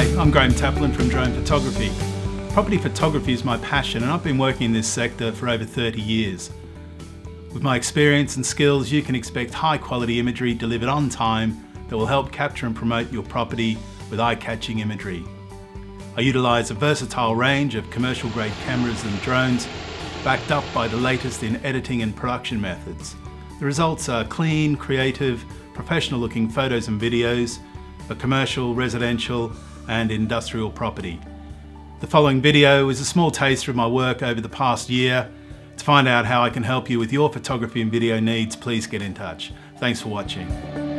Hi, I'm Graeme Taplin from Drone Photography. Property photography is my passion and I've been working in this sector for over 30 years. With my experience and skills, you can expect high quality imagery delivered on time that will help capture and promote your property with eye-catching imagery. I utilise a versatile range of commercial grade cameras and drones backed up by the latest in editing and production methods. The results are clean, creative, professional looking photos and videos for commercial, residential and industrial property. The following video is a small taster of my work over the past year. To find out how I can help you with your photography and video needs, please get in touch. Thanks for watching.